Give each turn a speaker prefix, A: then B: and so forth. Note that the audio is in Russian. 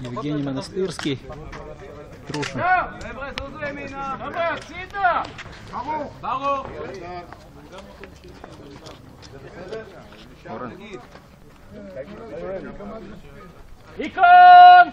A: Евгений Монастырский, Трушин.
B: Икон!